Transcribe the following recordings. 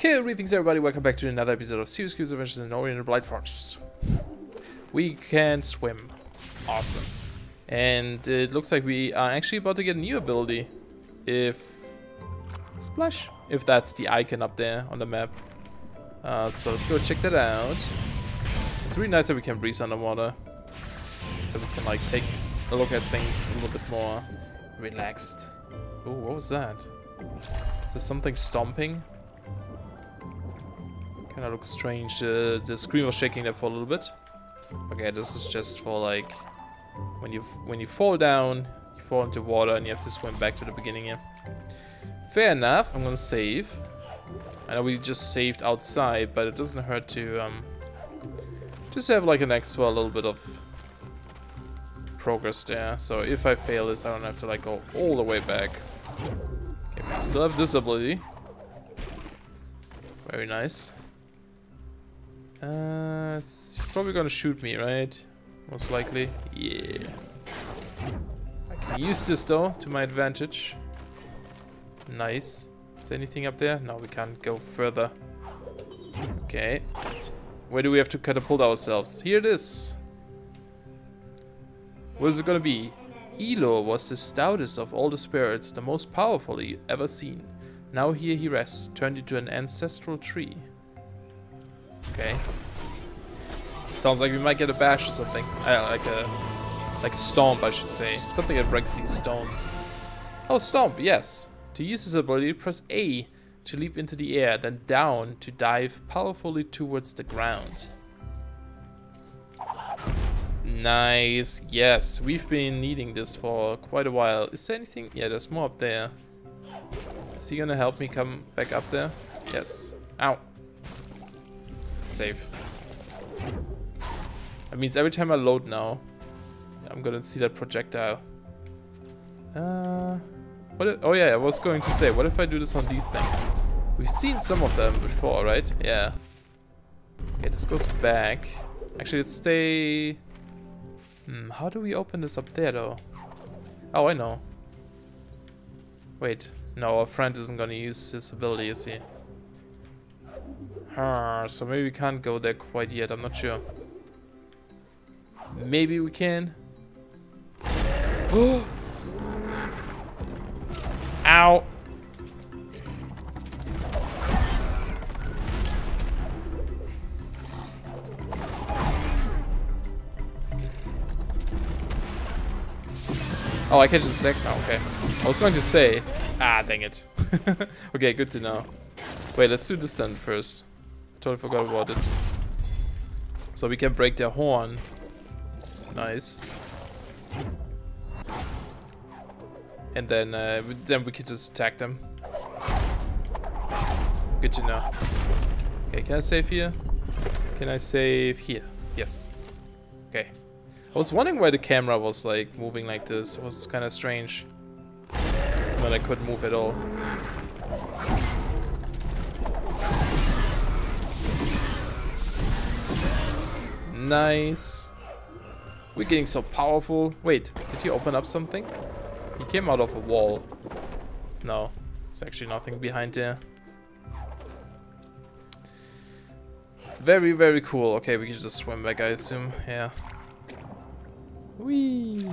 Kill Reapings everybody, welcome back to another episode of SeriousCreeper's Adventures in Ori and Blind Forest. We can swim. Awesome. And it looks like we are actually about to get a new ability. If... Splash? If that's the icon up there on the map. Uh, so let's go check that out. It's really nice that we can breathe underwater. So we can like take a look at things a little bit more relaxed. Oh, what was that? Is there something stomping? Kind of looks strange. Uh, the screen was shaking there for a little bit. Okay, this is just for like when you when you fall down, you fall into water and you have to swim back to the beginning here. Fair enough. I'm gonna save. I know we just saved outside, but it doesn't hurt to um, just have like an extra little bit of progress there. So if I fail this, I don't have to like go all the way back. Okay, we still have this ability. Very nice. Uh, he's probably gonna shoot me, right? Most likely. Yeah. I can use this though to my advantage. Nice. Is there anything up there? No, we can't go further. Okay. Where do we have to catapult ourselves? Here it is. What is it gonna be? Elo was the stoutest of all the spirits, the most powerful ever seen. Now here he rests, turned into an ancestral tree. Okay. Sounds like we might get a bash or something. Uh, like a like a stomp, I should say. Something that breaks these stones. Oh, stomp, yes. To use this ability, press A to leap into the air, then down to dive powerfully towards the ground. Nice. Yes, we've been needing this for quite a while. Is there anything? Yeah, there's more up there. Is he gonna help me come back up there? Yes. Ow. Save. That means every time I load now, I'm gonna see that projectile. Uh, what? If, oh yeah, I was going to say, what if I do this on these things? We've seen some of them before, right? Yeah. Okay, this goes back. Actually, let's stay... Hmm, how do we open this up there, though? Oh, I know. Wait. No, our friend isn't gonna use his ability, is he? Ah, so maybe we can't go there quite yet, I'm not sure. Maybe we can. Oh! Ow! Oh, I can just deck now, okay. I was going to say... Ah, dang it. okay, good to know. Wait, let's do this then first. Totally forgot about it. So we can break their horn. Nice. And then, uh, then we can just attack them. Good to know. Okay, can I save here? Can I save here? Yes. Okay. I was wondering why the camera was like moving like this. It was kind of strange. But I couldn't move at all. Nice. We're getting so powerful. Wait, did he open up something? He came out of a wall. No, it's actually nothing behind there. Very, very cool. Okay, we can just swim back, I assume. Yeah. Whee.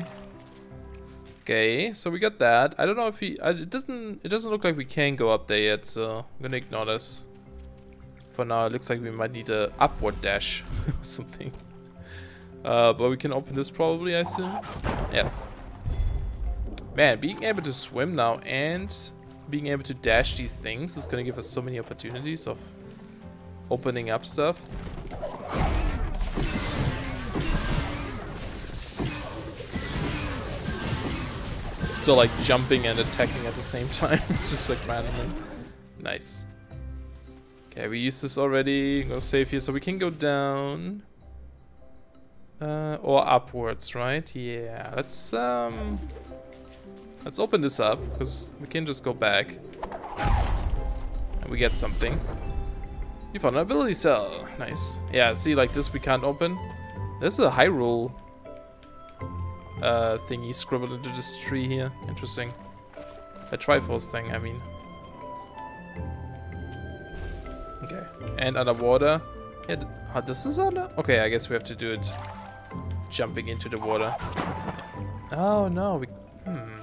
Okay, so we got that. I don't know if he. it doesn't. It doesn't look like we can go up there yet, so I'm gonna ignore this. For now, it looks like we might need a upward dash or something. Uh, but we can open this probably, I assume. Yes. Man, being able to swim now and being able to dash these things is gonna give us so many opportunities of opening up stuff. Still like jumping and attacking at the same time, just like randomly. Nice. Okay, we used this already. Go save here, so we can go down. Uh, or upwards, right? Yeah, let's um, let's open this up because we can just go back and we get something. You found an ability cell. Nice. Yeah, see, like this we can't open. There's a Hyrule uh, thingy scribbled into this tree here. Interesting. A Triforce thing, I mean. Okay. And underwater. Yeah, how this is under? Okay, I guess we have to do it jumping into the water. Oh no, we hmm.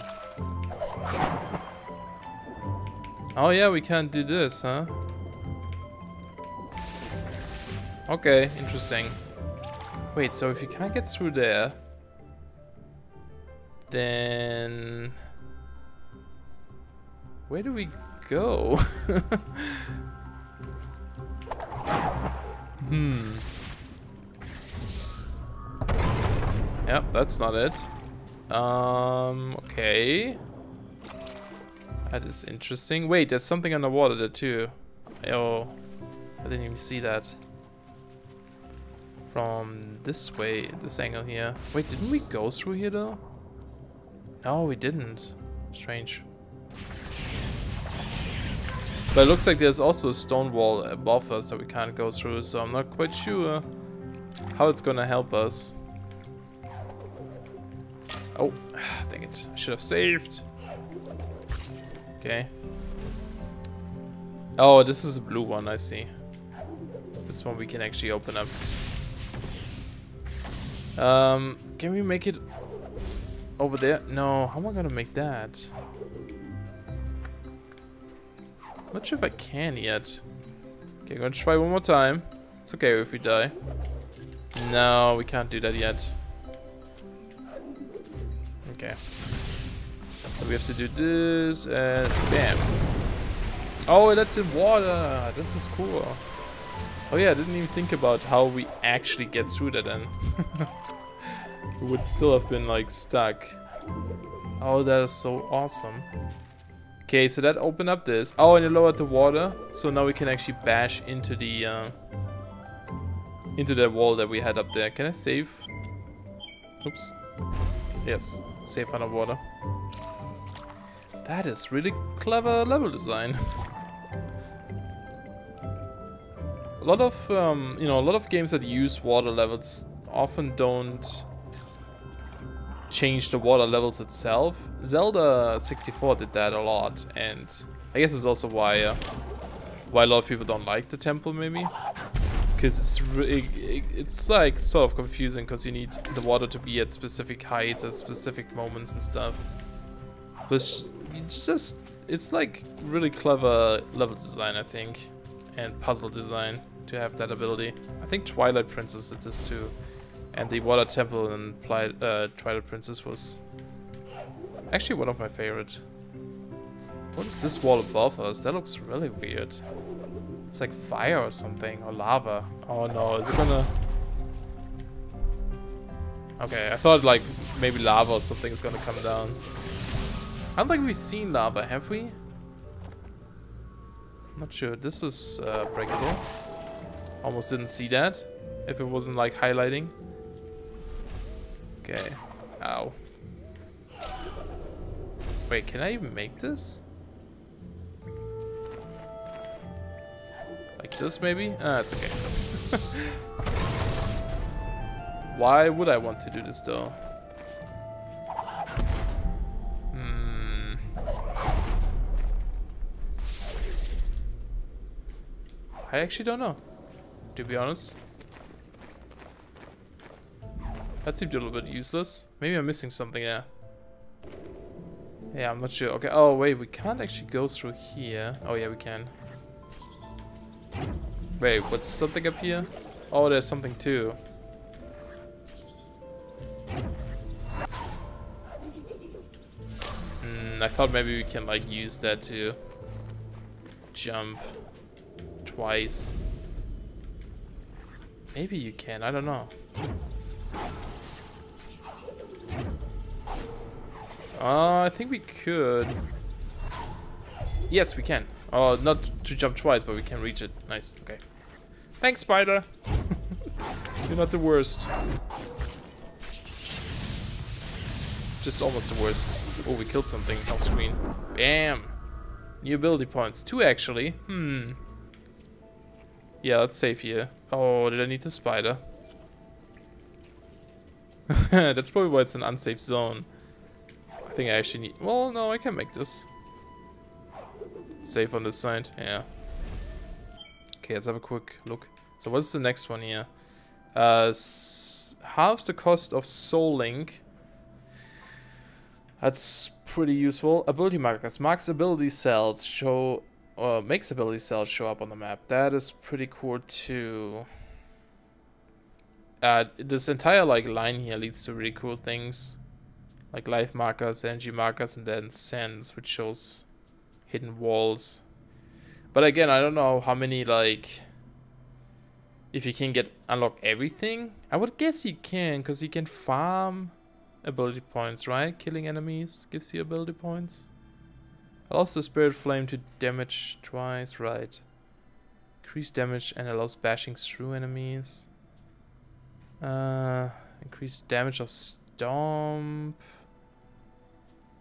Oh yeah, we can't do this, huh? Okay, interesting. Wait, so if you can't get through there, then where do we go? hmm. Yep, that's not it. Um, okay. That is interesting. Wait, there's something underwater there too. Oh, I didn't even see that. From this way, this angle here. Wait, didn't we go through here though? No, we didn't. Strange. But it looks like there's also a stone wall above us that we can't go through, so I'm not quite sure how it's gonna help us. Oh, dang it. I should have saved. Okay. Oh, this is a blue one, I see. This one we can actually open up. Um, can we make it over there? No, how am I gonna make that? Not sure if I can yet. Okay, I'm gonna try one more time. It's okay if we die. No, we can't do that yet. Okay. So we have to do this and bam. Oh, that's in water. This is cool. Oh yeah, I didn't even think about how we actually get through that then. we would still have been like stuck. Oh, that is so awesome. Okay, so that opened up this. Oh, and it lowered the water. So now we can actually bash into the... Uh, into that wall that we had up there. Can I save? Oops. Yes, save underwater. That is really clever level design. a lot of, um, you know, a lot of games that use water levels often don't change the water levels itself. Zelda 64 did that a lot, and I guess it's also why uh, why a lot of people don't like the temple, maybe. Because it's it, it's like sort of confusing because you need the water to be at specific heights at specific moments and stuff. But it's just it's like really clever level design, I think, and puzzle design to have that ability. I think Twilight Princess did this too. And the Water Temple in uh, Twilight Princess was actually one of my favorites. What is this wall above us? That looks really weird. It's like fire or something, or lava. Oh no, is it gonna... Okay, I thought like maybe lava or something is gonna come down. I don't think we've seen lava, have we? not sure. This is uh, breakable. Almost didn't see that. If it wasn't like highlighting. Okay. Ow. Wait, can I even make this? This maybe? Ah, it's okay. Why would I want to do this though? Hmm. I actually don't know, to be honest. That seemed a little bit useless. Maybe I'm missing something there. Yeah, I'm not sure. Okay, oh wait, we can't actually go through here. Oh yeah, we can. Wait, what's something up here? Oh, there's something too. Hmm, I thought maybe we can like use that to jump twice. Maybe you can, I don't know. Uh, I think we could. Yes, we can. Oh, not to jump twice, but we can reach it. Nice. Okay. Thanks, spider. You're not the worst. Just almost the worst. Oh, we killed something off screen. Bam! New ability points. Two, actually. Hmm. Yeah, let's save here. Oh, did I need the spider? That's probably why it's an unsafe zone. I think I actually need... Well, no, I can make this. Safe on this side, yeah. Okay, let's have a quick look. So what's the next one here? Uh, halves the cost of Soul Link. That's pretty useful. Ability markers. Marks ability cells show or makes ability cells show up on the map. That is pretty cool too. Uh, this entire like line here leads to really cool things. Like life markers, energy markers, and then sense, which shows hidden walls. But again, I don't know how many like if you can get unlock everything. I would guess you can, because you can farm ability points, right? Killing enemies gives you ability points. Allows the spirit flame to damage twice, right? Increase damage and allows bashing through enemies. Uh, increase damage of stomp.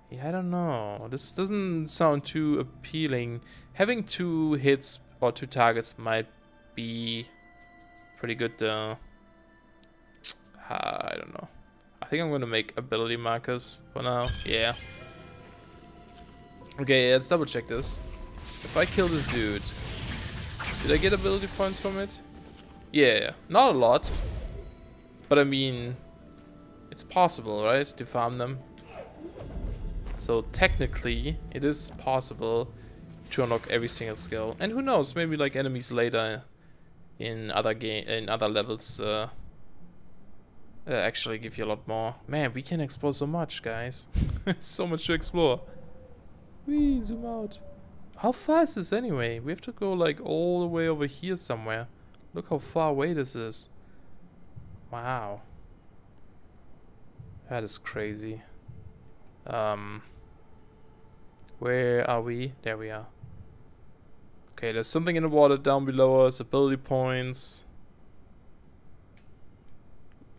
Yeah, I don't know. This doesn't sound too appealing. Having two hits or two targets might be pretty good. Uh, I don't know. I think I'm gonna make ability markers for now. Yeah. Okay, let's double check this. If I kill this dude, did I get ability points from it? Yeah, not a lot. But I mean, it's possible, right? To farm them. So technically, it is possible to unlock every single skill. And who knows, maybe like enemies later in other game in other levels uh, uh, actually give you a lot more. Man, we can explore so much, guys. so much to explore. We zoom out. How far is this anyway? We have to go like all the way over here somewhere. Look how far away this is. Wow. That is crazy. Um, where are we? There we are. Okay, there's something in the water down below us. Ability points.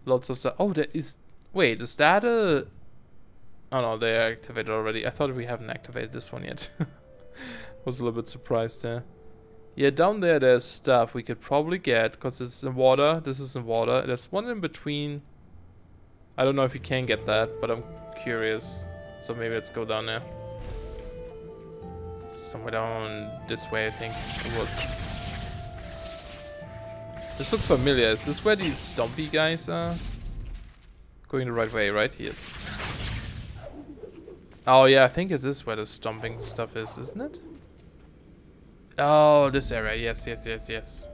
Lots of stuff. Oh, there is... Wait, is that a... Oh no, they are activated already. I thought we haven't activated this one yet. Was a little bit surprised there. Yeah, down there there's stuff we could probably get because this is in water. This is in water. There's one in between. I don't know if you can get that, but I'm curious. So maybe let's go down there. Somewhere down this way, I think it was. This looks familiar. Is this where these stompy guys are? Going the right way, right? Yes. Oh yeah, I think it is where the stomping stuff is, isn't it? Oh, this area. Yes, yes, yes, yes.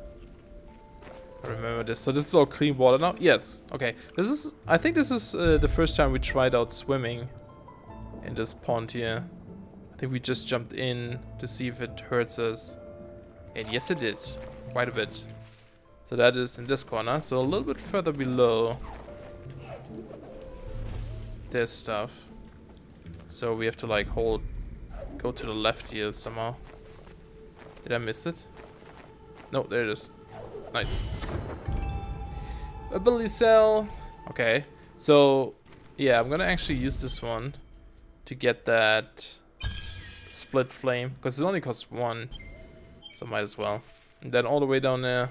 I remember this. So this is all clean water now? Yes. Okay. This is... I think this is uh, the first time we tried out swimming in this pond here. Think we just jumped in to see if it hurts us. And yes, it did. Quite a bit. So that is in this corner. So a little bit further below. This stuff. So we have to like hold... Go to the left here somehow. Did I miss it? No, there it is. Nice. Ability cell. Okay. So, yeah, I'm gonna actually use this one to get that split flame. Because it only costs one. So might as well. And then all the way down there.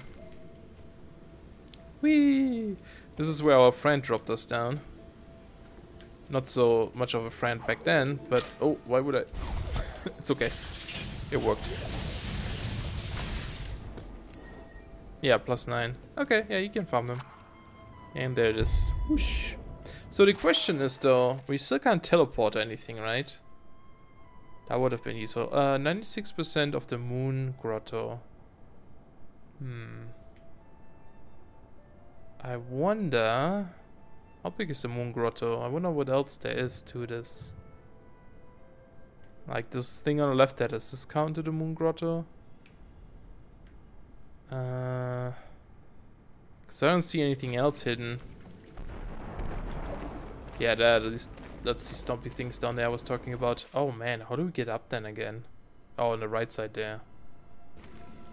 Whee! This is where our friend dropped us down. Not so much of a friend back then, but... Oh, why would I... it's okay. It worked. Yeah, plus 9. Okay, yeah, you can farm them. And there it is. Whoosh. So the question is though, we still can't teleport anything, right? That would have been useful. 96% uh, of the moon grotto. Hmm. I wonder... How big is the moon grotto? I wonder what else there is to this. Like this thing on the left there, does this count to the moon grotto? Uh, Cause I don't see anything else hidden. Yeah, that is that's the stumpy things down there I was talking about. Oh man, how do we get up then again? Oh, on the right side there.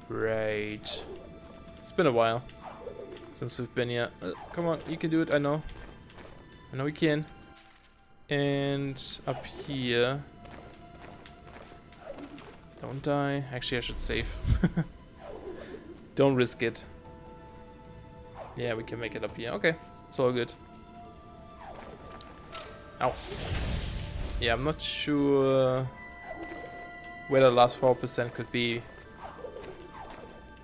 Right. It's been a while since we've been here. Uh, come on, you can do it, I know. I know we can. And up here. Don't die. Actually, I should save. Don't risk it. Yeah, we can make it up here. Okay, it's all good. Ow. Yeah, I'm not sure where the last 4% could be.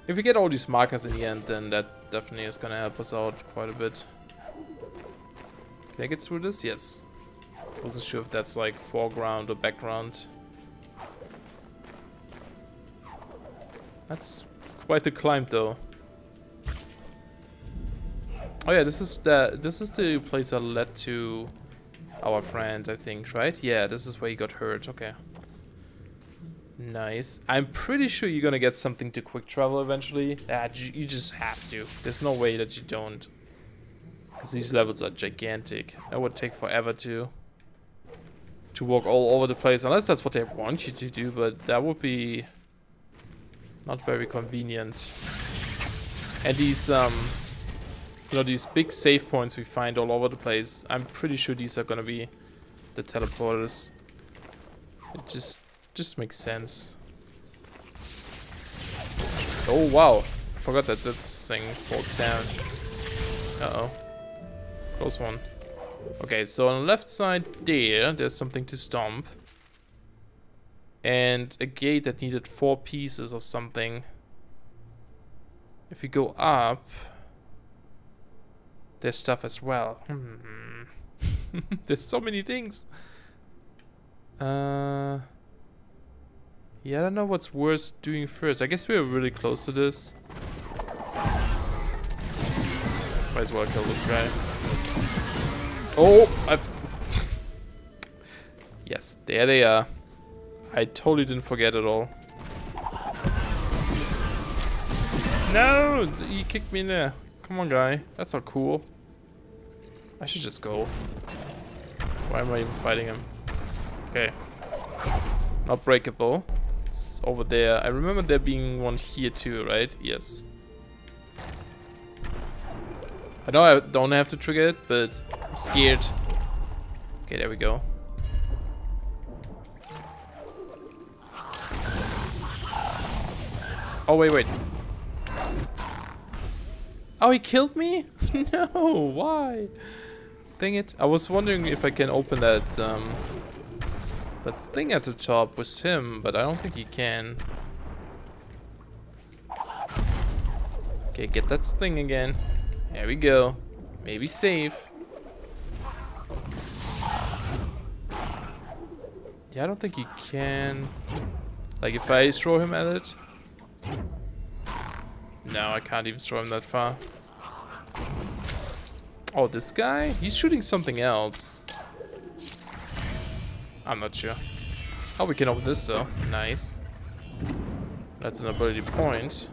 If we get all these markers in the end, then that definitely is gonna help us out quite a bit. Can I get through this? Yes. Wasn't sure if that's like foreground or background. That's quite the climb though. Oh yeah, this is the this is the place that led to our friend, I think, right? Yeah, this is where he got hurt. Okay. Nice. I'm pretty sure you're gonna get something to quick travel eventually. Ah, you just have to. There's no way that you don't. Because these levels are gigantic. That would take forever to to walk all over the place. Unless that's what they want you to do, but that would be not very convenient. And these, um, you know, these big save points we find all over the place, I'm pretty sure these are gonna be the teleporters. It just, just makes sense. Oh, wow. Forgot that this thing falls down. Uh-oh. Close one. Okay, so on the left side there, there's something to stomp and a gate that needed four pieces of something. If we go up, there's stuff as well. Hmm. there's so many things. Uh, yeah, I don't know what's worth doing first. I guess we're really close to this. Might as well kill this guy. Oh, I've... yes, there they are. I totally didn't forget at all. No! You kicked me in there. Come on, guy. That's not cool. I should just go. Why am I even fighting him? Okay. Not breakable. It's over there. I remember there being one here too, right? Yes. I know I don't have to trigger it, but I'm scared. Okay, there we go. Oh, wait, wait. Oh, he killed me? no, why? Dang it. I was wondering if I can open that, um, that thing at the top with him, but I don't think you can. Okay, get that thing again. There we go. Maybe save. Yeah, I don't think you can. Like, if I throw him at it, no, I can't even throw him that far. Oh, this guy? He's shooting something else. I'm not sure. Oh, we can open this though. Nice. That's an ability point.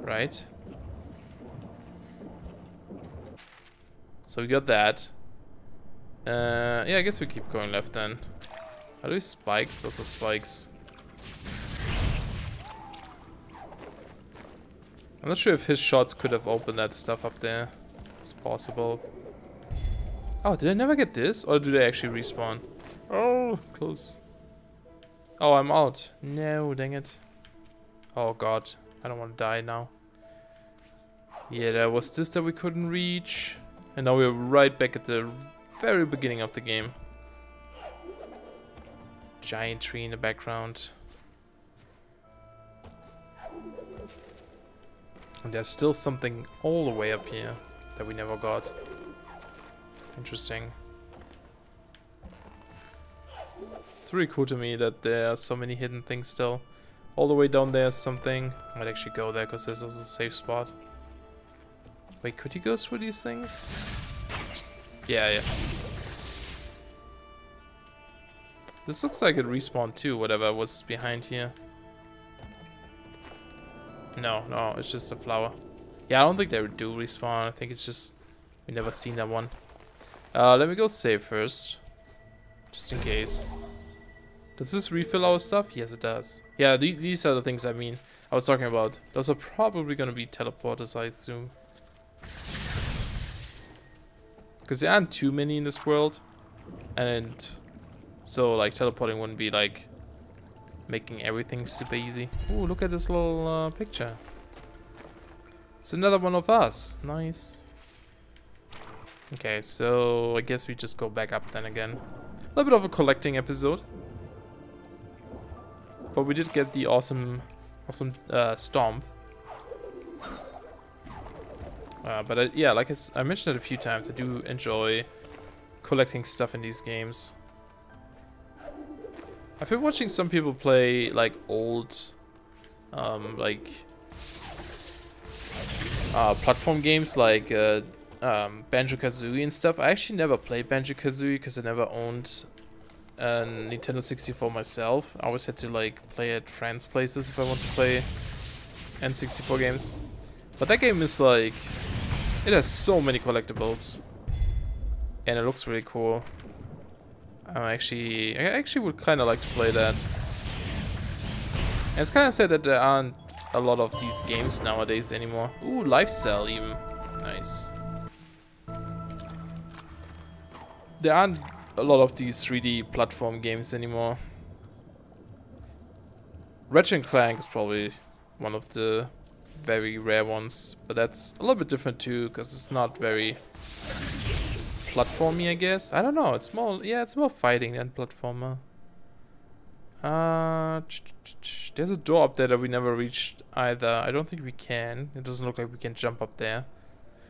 Right. So we got that. Uh, yeah, I guess we keep going left then. Are these spikes? Those are spikes. I'm not sure if his shots could have opened that stuff up there. Possible. Oh, did I never get this? Or do they actually respawn? Oh, close. Oh, I'm out. No, dang it. Oh god, I don't want to die now. Yeah, there was this that we couldn't reach. And now we're right back at the very beginning of the game. Giant tree in the background. And there's still something all the way up here that we never got. Interesting. It's really cool to me that there are so many hidden things still. All the way down there is something. I might actually go there because there's also a safe spot. Wait, could you go through these things? Yeah, yeah. This looks like it respawned too, whatever was behind here. No, no, it's just a flower. Yeah, I don't think they do respawn. I think it's just we never seen that one. Uh, let me go save first, just in case. Does this refill our stuff? Yes, it does. Yeah, th these are the things I mean. I was talking about. Those are probably gonna be teleporters, I assume. Because there aren't too many in this world, and so like teleporting wouldn't be like making everything super easy. Ooh, look at this little uh, picture. It's another one of us. Nice. Okay, so I guess we just go back up then again. A little bit of a collecting episode. But we did get the awesome Awesome uh, Stomp. Uh, but I, yeah, like I, I mentioned it a few times, I do enjoy collecting stuff in these games. I've been watching some people play like old, um, like uh, platform games like uh, um, Banjo-Kazooie and stuff. I actually never played Banjo-Kazooie because I never owned a Nintendo 64 myself. I always had to like play at friends' places if I want to play N64 games. But that game is like, it has so many collectibles. And it looks really cool. I'm actually, I actually would kind of like to play that. And it's kind of sad that there aren't a lot of these games nowadays anymore. Ooh, Life Cell even. Nice. There aren't a lot of these 3D platform games anymore. Ratchet Clank is probably one of the very rare ones, but that's a little bit different too, because it's not very platformy, I guess. I don't know. It's more, yeah, it's more fighting than platformer. Uh, there's a door up there that we never reached either. I don't think we can. It doesn't look like we can jump up there.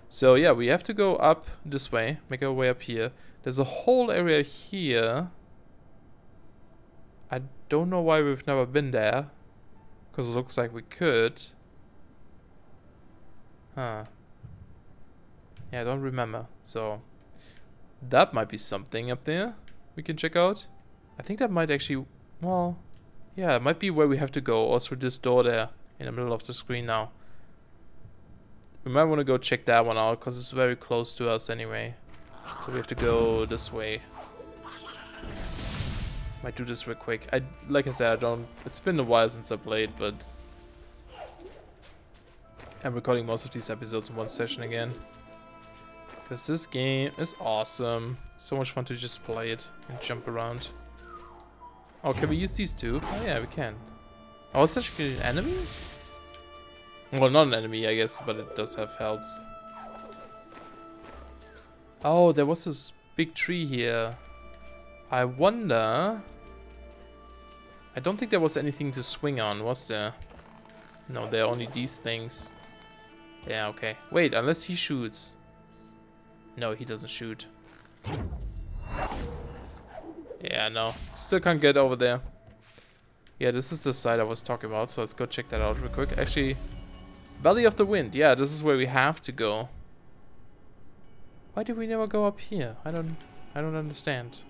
So yeah, we have to go up this way, make our way up here. There's a whole area here. I don't know why we've never been there. Because it looks like we could. Huh. Yeah, I don't remember. So, that might be something up there we can check out. I think that might actually, well, yeah, it might be where we have to go, or through this door there in the middle of the screen now. We might want to go check that one out, because it's very close to us anyway. So we have to go this way. Might do this real quick. I, like I said, I don't, it's been a while since I played, but I'm recording most of these episodes in one session again. Because this game is awesome. So much fun to just play it and jump around. Oh, can we use these two? Oh yeah, we can. Oh, it's actually an enemy? Well, not an enemy, I guess, but it does have health. Oh, there was this big tree here. I wonder... I don't think there was anything to swing on, was there? No, there are only these things. Yeah, okay. Wait, unless he shoots. No, he doesn't shoot. Yeah, no. Still can't get over there. Yeah, this is the side I was talking about, so let's go check that out real quick. Actually, Valley of the Wind. Yeah, this is where we have to go. Why did we never go up here? I don't I don't understand.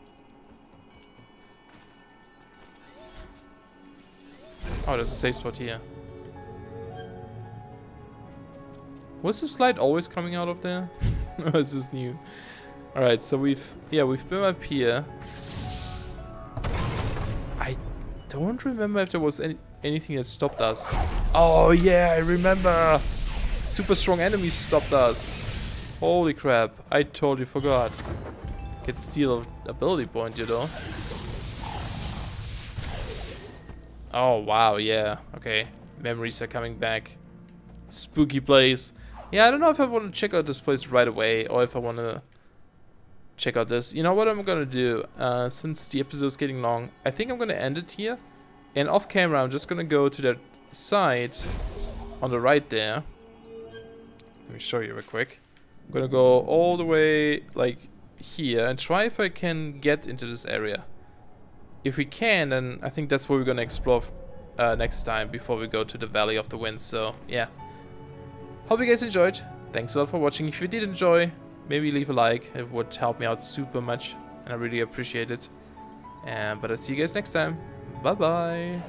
Oh, there's a safe spot here. Was the slide always coming out of there? This is new? Alright, so we've... Yeah, we've been up here. Don't remember if there was any, anything that stopped us. Oh yeah, I remember! Super strong enemies stopped us. Holy crap, I totally forgot. Get steal ability point, you know. Oh wow, yeah. Okay, memories are coming back. Spooky place. Yeah, I don't know if I want to check out this place right away or if I want to check out this. You know what I'm going to do? Uh, since the episode is getting long, I think I'm going to end it here. And off camera, I'm just going to go to that side on the right there. Let me show you real quick. I'm going to go all the way like here and try if I can get into this area. If we can, then I think that's what we're going to explore uh, next time before we go to the Valley of the Winds. So, yeah. Hope you guys enjoyed. Thanks a lot for watching. If you did enjoy, maybe leave a like. It would help me out super much. And I really appreciate it. And, but I'll see you guys next time. Bye bye.